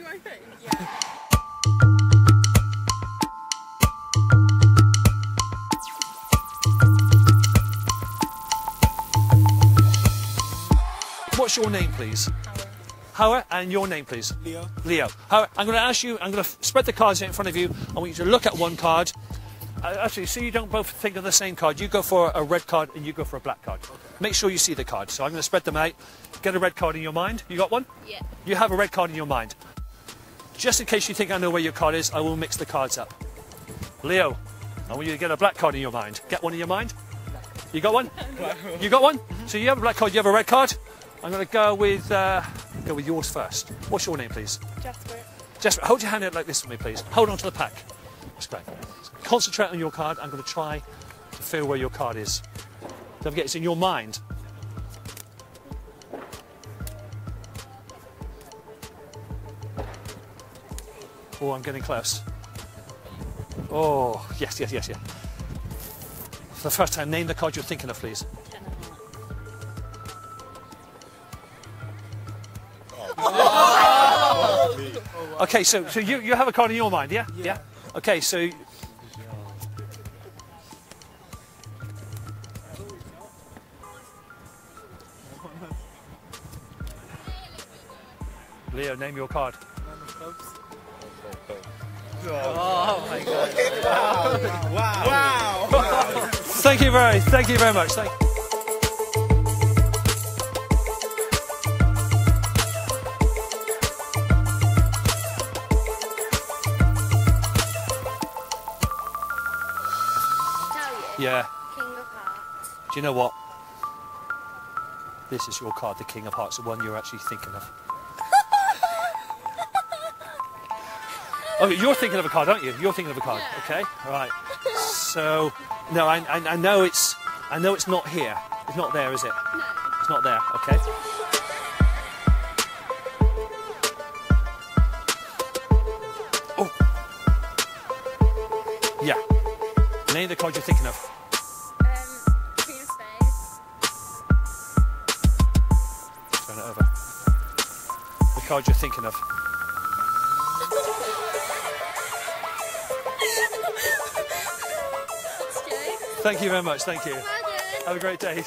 my thing. Yeah. What's your name, please? Howard, and your name, please. Leo. Leo. Howard, I'm going to ask you, I'm going to spread the cards in front of you. I want you to look at one card. Uh, actually, so you don't both think of the same card. You go for a red card and you go for a black card. Okay. Make sure you see the card. So I'm going to spread them out. Get a red card in your mind. You got one? Yeah. You have a red card in your mind. Just in case you think I know where your card is, I will mix the cards up. Leo, I want you to get a black card in your mind. Get one in your mind. You got one? You got one? So you have a black card, you have a red card. I'm going to go with uh, go with yours first. What's your name, please? Jasper. Jasper, hold your hand out like this for me, please. Hold on to the pack. That's great. Concentrate on your card. I'm going to try to feel where your card is. Don't forget, it's in your mind. Oh, I'm getting close. Oh, yes, yes, yes, yes. For the first time, name the card you're thinking of, please. Oh. Okay, so so you, you have a card in your mind, yeah? Yeah. Okay, so Leo, name your card. Thank you very, thank you very much. Thank you. Yeah. King of Hearts. Do you know what? This is your card, the King of Hearts, the one you're actually thinking of. Oh, you're thinking of a card, aren't you? You're thinking of a card. Okay, right. So, no, I, I, I know it's, I know it's not here. It's not there, is it? No. It's not there. Okay. Oh. Yeah. Name of the card you're thinking of. Um, Queen of Spades. Turn it over. The card you're thinking of. Thank you very much. Thank you. Have a great day.